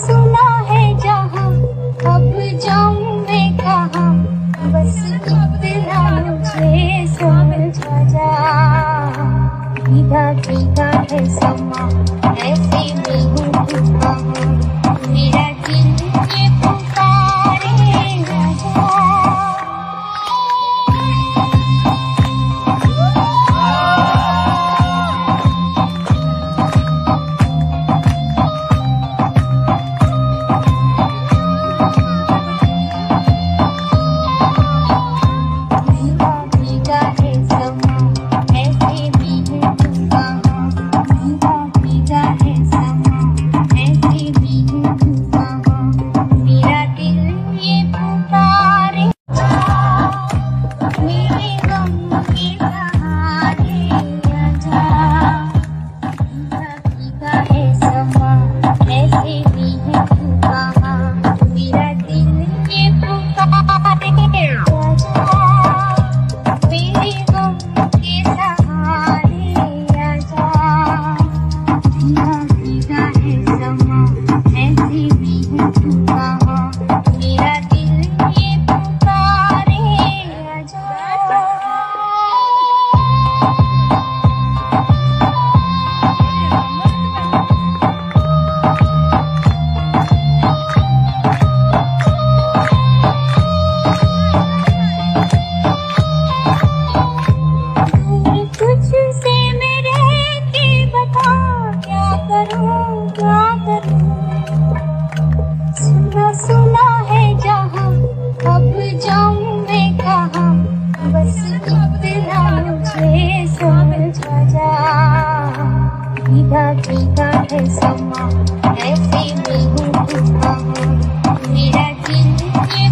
सुना है जहाँ, अब जाऊँ मैं कहा? बस इतना मुझे समझा जा। सीधा सीधा है समा। सीधा जीता है समा ऐसे में हूँ मेरा दिल ये